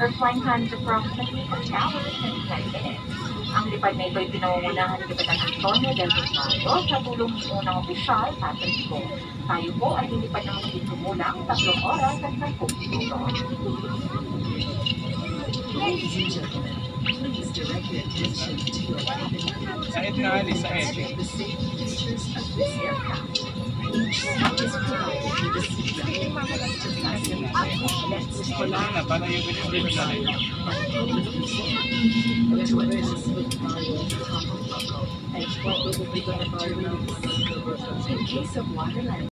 or flying times approximately 6 hours and 10 minutes. Ang lipad na ito ay pinangungunahan ni Kapitan Antonio del Rosario sa tulong ng unang opisyal, Patrick Go. Tayo po ay lilipad ng hindi kumulang 3 oras at 10 minuto. Ladies and gentlemen, please direct your attention to your cabin. Sait na sait. Check the safety features of this aircraft. Each seat is provided with a seat In case of water